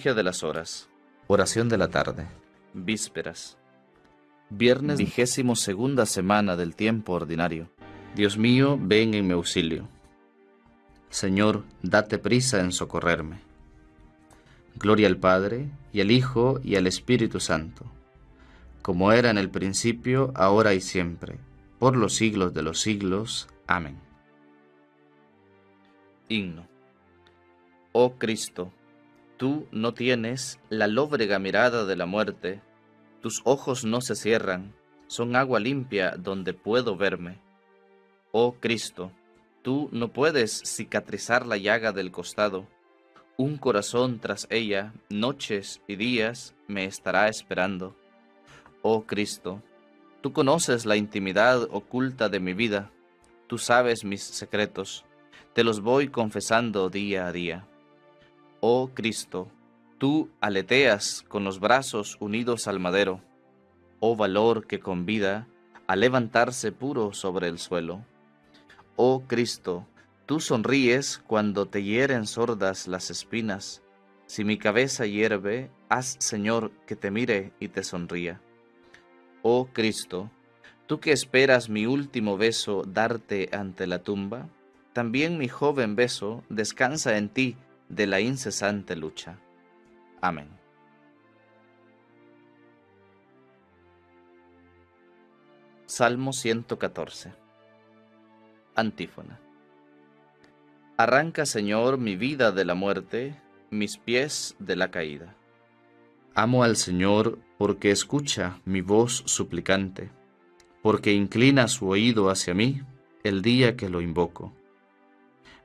Liturgia de las Horas. Oración de la tarde. Vísperas. Viernes vigésimo segunda semana del tiempo ordinario. Dios mío, ven en mi auxilio. Señor, date prisa en socorrerme. Gloria al Padre, y al Hijo, y al Espíritu Santo, como era en el principio, ahora y siempre, por los siglos de los siglos. Amén. Himno. Oh Cristo, tú no tienes la lóbrega mirada de la muerte, tus ojos no se cierran, son agua limpia donde puedo verme. Oh Cristo, tú no puedes cicatrizar la llaga del costado, un corazón tras ella, noches y días, me estará esperando. Oh Cristo, tú conoces la intimidad oculta de mi vida, tú sabes mis secretos, te los voy confesando día a día. Oh Cristo, tú aleteas con los brazos unidos al madero, oh valor que convida a levantarse puro sobre el suelo. Oh Cristo, tú sonríes cuando te hieren sordas las espinas. Si mi cabeza hierve, haz, Señor, que te mire y te sonría. Oh Cristo, tú que esperas mi último beso darte ante la tumba, también mi joven beso descansa en ti de la incesante lucha. Amén. Salmo 114 Antífona Arranca, Señor, mi vida de la muerte, mis pies de la caída. Amo al Señor porque escucha mi voz suplicante, porque inclina su oído hacia mí el día que lo invoco.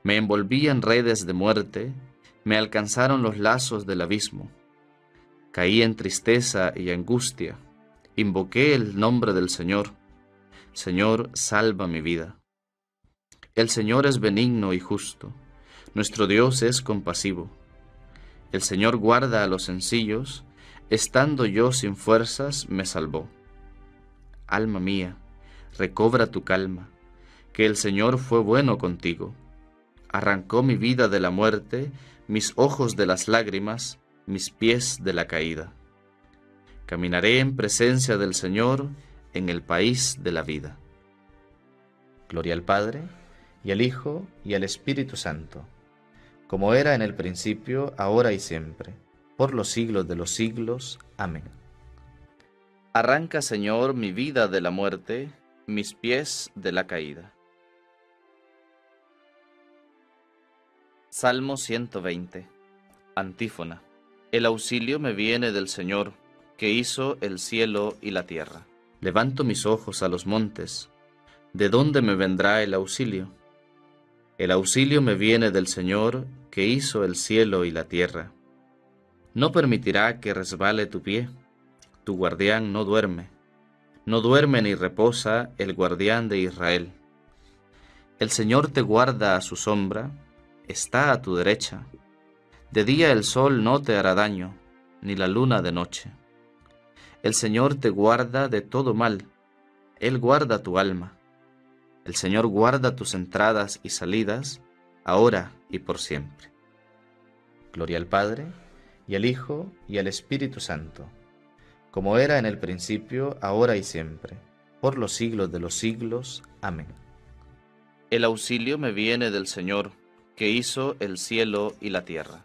Me envolví en redes de muerte, me alcanzaron los lazos del abismo. Caí en tristeza y angustia, invoqué el nombre del Señor. Señor, salva mi vida. El Señor es benigno y justo, nuestro Dios es compasivo. El Señor guarda a los sencillos, estando yo sin fuerzas, me salvó. Alma mía, recobra tu calma, que el Señor fue bueno contigo. Arrancó mi vida de la muerte, mis ojos de las lágrimas, mis pies de la caída. Caminaré en presencia del Señor en el país de la vida. Gloria al Padre, y al Hijo, y al Espíritu Santo, como era en el principio, ahora y siempre, por los siglos de los siglos. Amén. Arranca, Señor, mi vida de la muerte, mis pies de la caída. Salmo 120. Antífona. El auxilio me viene del Señor, que hizo el cielo y la tierra. Levanto mis ojos a los montes. ¿De dónde me vendrá el auxilio? El auxilio me viene del Señor, que hizo el cielo y la tierra. No permitirá que resbale tu pie. Tu guardián no duerme. No duerme ni reposa el guardián de Israel. El Señor te guarda a su sombra está a tu derecha. De día el sol no te hará daño, ni la luna de noche. El Señor te guarda de todo mal, Él guarda tu alma. El Señor guarda tus entradas y salidas, ahora y por siempre. Gloria al Padre, y al Hijo, y al Espíritu Santo, como era en el principio, ahora y siempre, por los siglos de los siglos. Amén. El auxilio me viene del Señor que hizo el cielo y la tierra.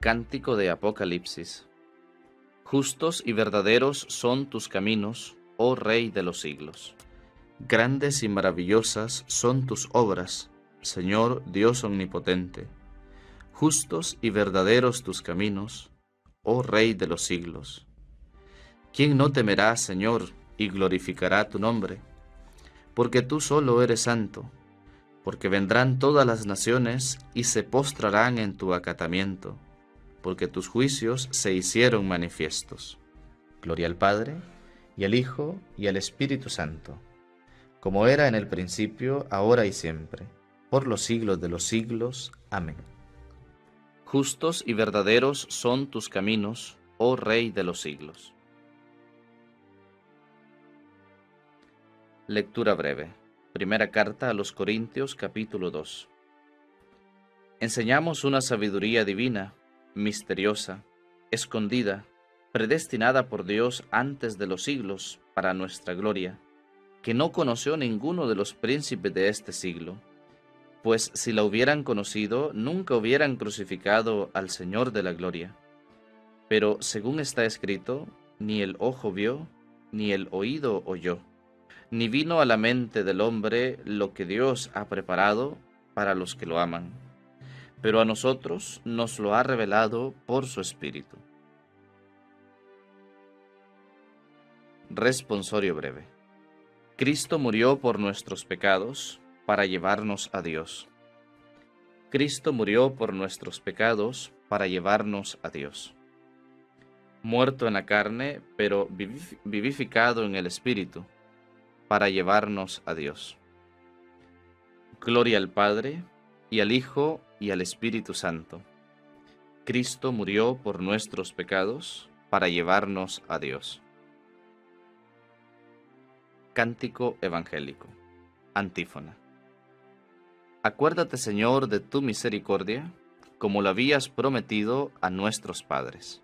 Cántico de Apocalipsis. Justos y verdaderos son tus caminos, oh Rey de los siglos. Grandes y maravillosas son tus obras, Señor Dios omnipotente. Justos y verdaderos tus caminos, oh Rey de los siglos. ¿Quién no temerá, Señor, y glorificará tu nombre? Porque tú solo eres santo, porque vendrán todas las naciones y se postrarán en tu acatamiento, porque tus juicios se hicieron manifiestos. Gloria al Padre, y al Hijo, y al Espíritu Santo, como era en el principio, ahora y siempre, por los siglos de los siglos. Amén. Justos y verdaderos son tus caminos, oh Rey de los siglos. Lectura breve. Primera carta a los Corintios capítulo 2. Enseñamos una sabiduría divina, misteriosa, escondida, predestinada por Dios antes de los siglos para nuestra gloria, que no conoció ninguno de los príncipes de este siglo, pues si la hubieran conocido, nunca hubieran crucificado al Señor de la gloria. Pero según está escrito, ni el ojo vio, ni el oído oyó, ni vino a la mente del hombre lo que Dios ha preparado para los que lo aman pero a nosotros nos lo ha revelado por su Espíritu. Responsorio breve. Cristo murió por nuestros pecados para llevarnos a Dios. Cristo murió por nuestros pecados para llevarnos a Dios. Muerto en la carne, pero vivificado en el Espíritu, para llevarnos a Dios. Gloria al Padre, y al Hijo, y al Espíritu Santo. Cristo murió por nuestros pecados para llevarnos a Dios. Cántico Evangélico. Antífona. Acuérdate, Señor, de tu misericordia, como lo habías prometido a nuestros padres.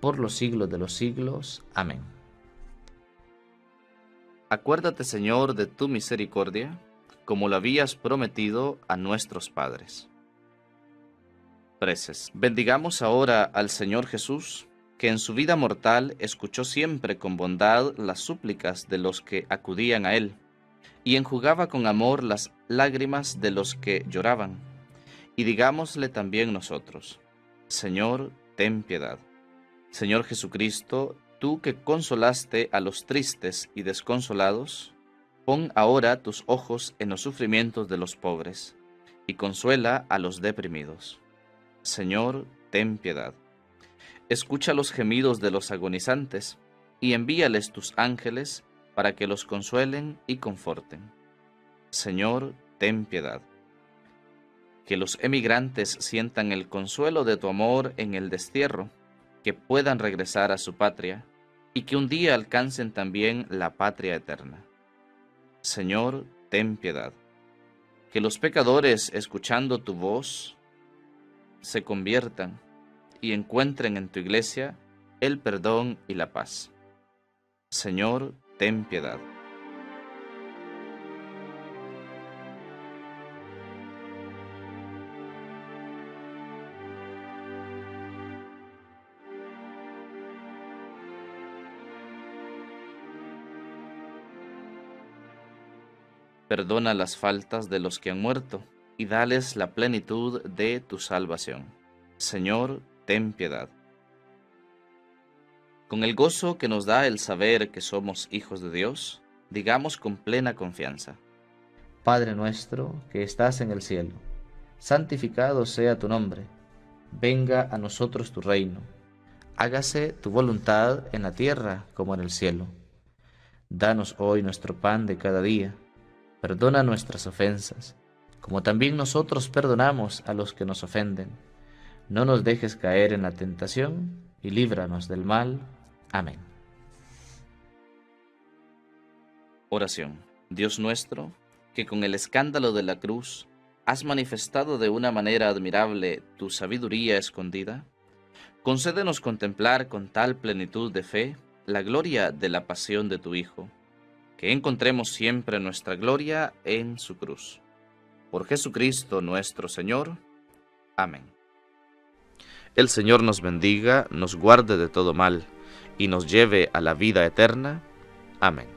por los siglos de los siglos. Amén. Acuérdate, Señor, de tu misericordia, como lo habías prometido a nuestros padres. Preces. Bendigamos ahora al Señor Jesús, que en su vida mortal escuchó siempre con bondad las súplicas de los que acudían a Él, y enjugaba con amor las lágrimas de los que lloraban. Y digámosle también nosotros, Señor, ten piedad. Señor Jesucristo, Tú que consolaste a los tristes y desconsolados, pon ahora tus ojos en los sufrimientos de los pobres, y consuela a los deprimidos. Señor, ten piedad. Escucha los gemidos de los agonizantes, y envíales tus ángeles para que los consuelen y conforten. Señor, ten piedad. Que los emigrantes sientan el consuelo de tu amor en el destierro, que puedan regresar a su patria y que un día alcancen también la patria eterna. Señor, ten piedad. Que los pecadores, escuchando tu voz, se conviertan y encuentren en tu iglesia el perdón y la paz. Señor, ten piedad. Perdona las faltas de los que han muerto, y dales la plenitud de tu salvación. Señor, ten piedad. Con el gozo que nos da el saber que somos hijos de Dios, digamos con plena confianza. Padre nuestro que estás en el cielo, santificado sea tu nombre, venga a nosotros tu reino, hágase tu voluntad en la tierra como en el cielo. Danos hoy nuestro pan de cada día Perdona nuestras ofensas, como también nosotros perdonamos a los que nos ofenden. No nos dejes caer en la tentación y líbranos del mal. Amén. Oración. Dios nuestro, que con el escándalo de la cruz has manifestado de una manera admirable tu sabiduría escondida, concédenos contemplar con tal plenitud de fe la gloria de la pasión de tu Hijo que encontremos siempre nuestra gloria en su cruz. Por Jesucristo nuestro Señor. Amén. El Señor nos bendiga, nos guarde de todo mal y nos lleve a la vida eterna. Amén.